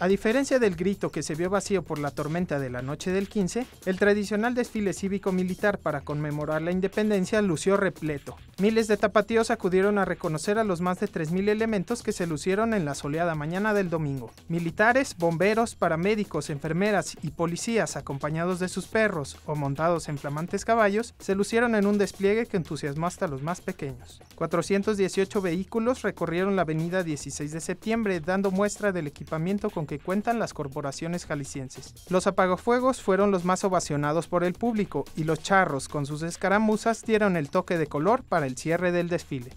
A diferencia del grito que se vio vacío por la tormenta de la noche del 15, el tradicional desfile cívico-militar para conmemorar la independencia lució repleto. Miles de tapatíos acudieron a reconocer a los más de 3.000 elementos que se lucieron en la soleada mañana del domingo. Militares, bomberos, paramédicos, enfermeras y policías acompañados de sus perros o montados en flamantes caballos se lucieron en un despliegue que entusiasmó hasta los más pequeños. 418 vehículos recorrieron la avenida 16 de septiembre dando muestra del equipamiento con que cuentan las corporaciones jaliscienses. Los apagafuegos fueron los más ovacionados por el público y los charros con sus escaramuzas dieron el toque de color para el cierre del desfile.